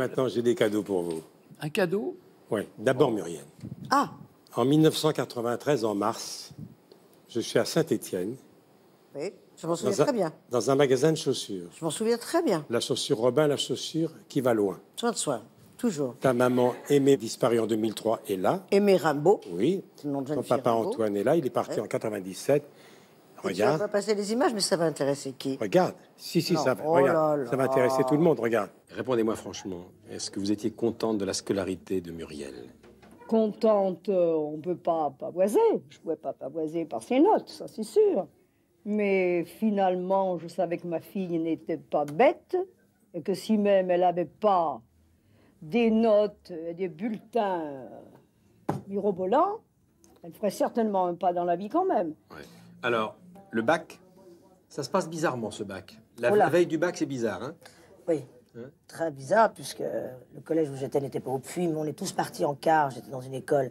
maintenant, j'ai des cadeaux pour vous. Un cadeau Oui, d'abord Muriel. Ah, En 1993, en mars, je suis à Saint-Étienne, oui, je m'en souviens un- très bien. dans un magasin de chaussures. Je m'en souviens très bien. La chaussure Robin, la chaussure qui va loin. Soin de soin, toujours. Ta maman aimée, disparue en 2003, est là. Aimé Rimbaud. Oui. Nom de jeune Ton papa Rimbaud. Antoine est là. Il est parti Ouais. en 97. Et Tu vas Regarde. pas passer les images, mais ça va intéresser qui? Regarde. Si, si, Non. ça, va- Oh regarde. là ça va intéresser tout le monde. Regarde. Répondez-moi franchement. Est-ce que vous étiez contente de la scolarité de Muriel? Contente, euh, on peut pas pavoiser. Je pouvais pas pavoiser par ses notes, ça c'est sûr. Mais finalement, je savais que ma fille n'était pas bête et que si même elle n'avait pas des notes et des bulletins mirobolants, elle ferait certainement un pas dans la vie quand même. Alors, le bac, ça se passe bizarrement, ce bac. La, Oh la veille du bac, c'est bizarre. Hein? Oui. Hein Très bizarre, puisque le collège où j'étais n'était pas au puits, mais on est tous partis en car. J'étais dans une école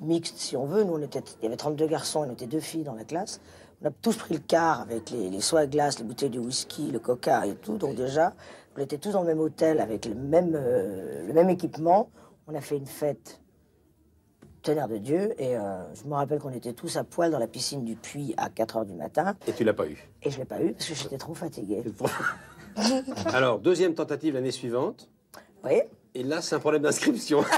mixte, si on veut. Nous, on était, il y avait 32 garçons et on était deux filles dans la classe. On a tous pris le car avec les, les soies à glace, les bouteilles de whisky, le coca et tout. Donc déjà, on était tous dans le même hôtel avec le même, euh, le même équipement. On a fait une fête tonnerre de Dieu. Et euh, je me rappelle qu'on était tous à poil dans la piscine du puits à 4 heures du matin. Et tu l'as pas eu? Et je l'ai pas eu parce que j'étais trop fatiguée. Alors, deuxième tentative l'année suivante. Voyez Et là, c'est un problème d'inscription.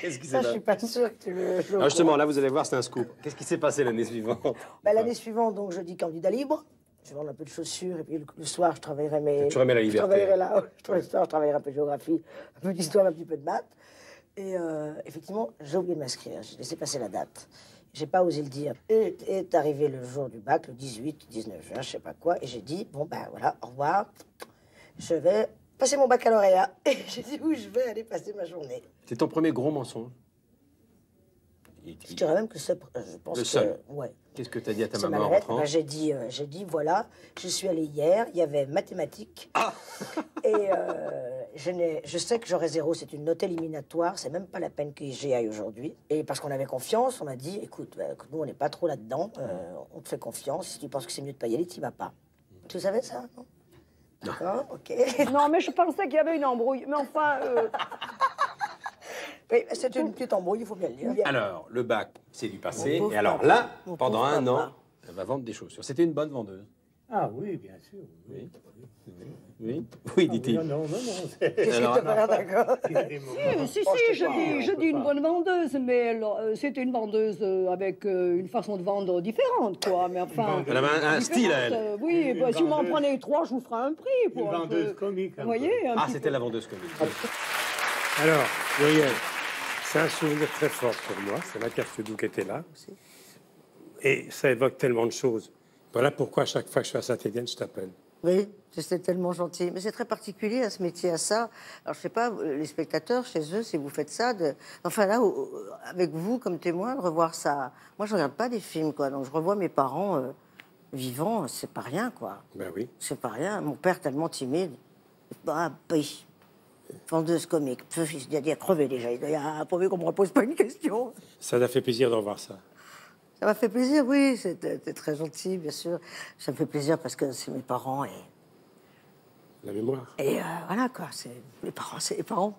Qu'est-ce qui s'est Ça, je passé suis pas sûre que tu le... Alors justement, là, vous allez voir, c'est un scoop. Qu'est-ce qui s'est passé l'année suivante? Bah, L'année suivante, donc, je dis candidat libre. Je vais vendre un peu de chaussures et puis le, le soir, je travaillerai mes. Tu remets la Je liberté. travaillerai là. Je travaillerai, le soir, je travaillerai un peu de géographie, un peu d'histoire, un petit peu de maths. Et euh, effectivement, j'ai oublié de m'inscrire. J'ai laissé passer la date. J'ai pas osé le dire. Et est arrivé le jour du bac, le 18, 19 juin, je sais pas quoi, et j'ai dit bon ben voilà, au revoir. Je vais passer mon baccalauréat. Et j'ai dit où je vais aller passer ma journée. C'est ton premier gros mensonge. Je dirais même que c'est, je pense Le que seul. ouais. Qu'est-ce que tu as dit à ta ma maman en rentrant Ben, j'ai dit, euh, j'ai dit, voilà, je suis allée hier, il y avait mathématiques. Ah et euh, je, sais que j'aurai zéro, c'est une note éliminatoire, c'est même pas la peine que j'y aille aujourd'hui. Et parce qu'on avait confiance, on m'a dit, écoute, écoute, nous on n'est pas trop là-dedans, euh, on te fait confiance, si tu penses que c'est mieux de pas y aller, tu vas pas. Tu savais ça, non? D'accord, ok. Non, mais je pensais qu'il y avait une embrouille. Mais enfin, euh, Oui, c'est une petite embrouille, il faut bien le dire. Alors, le bac, c'est du passé. Et alors là, pendant un papa. an, elle va vendre des chaussures. C'était une bonne vendeuse. Ah oui, bien sûr. Oui, Oui, oui, dit-il. Non, non, non, non. c'est- Qu'est-ce que tu pas d'accord si, si, Oh, je dis, je dis une bonne vendeuse, mais euh, c'était une vendeuse euh, avec euh, une façon de vendre différente, quoi. Mais enfin. Elle avait un, un style à elle. Oui, Une bah, si vous m'en vendeuse. prenez trois, je vous ferai un prix. Une Pour un vendeuse peu- comique. Vous voyez un Ah, c'était la vendeuse comique. Alors, Muriel, c'est un souvenir très fort pour moi. C'est la carte Doux qui était là aussi. Et ça évoque tellement de choses. Voilà pourquoi à chaque fois que je suis à Saint-Étienne, je t'appelle. Oui, c'était tellement gentil. Mais c'est très particulier à ce métier, à ça. Alors, je sais pas, euh, les spectateurs, chez eux, si vous faites ça, de... enfin là, avec vous comme témoin, de revoir ça. Moi, je regarde pas des films, quoi. Donc, je revois mes parents euh, vivants, c'est pas rien, quoi. Ben oui. C'est pas rien. Mon père, tellement timide. Ah, oui. Vendeuse comique. Il a dit à crever déjà. Il a pourvu qu'on me repose pas une question. Ça t'a fait plaisir de revoir ça. Ça m'a fait plaisir, oui. C'était très gentil, bien sûr. Ça me fait plaisir parce que c'est mes parents et, La mémoire. et euh, voilà, quoi. C'est les parents, c'est les parents.